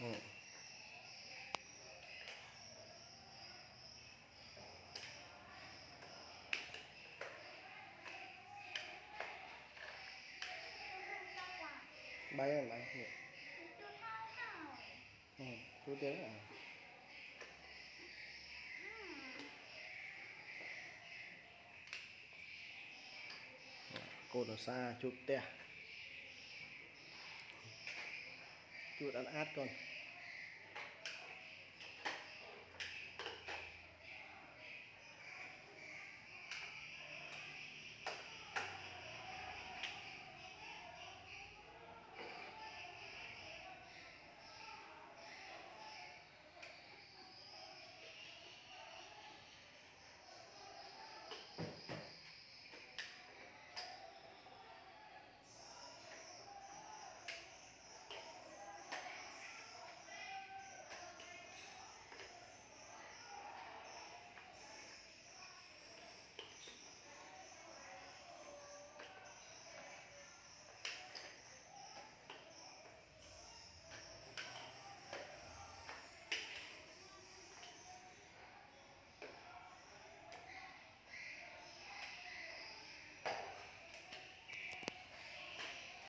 ừ. bay rồi bay ừ. ừ. chú tiếng à cô nó xa chút tè do and add gun.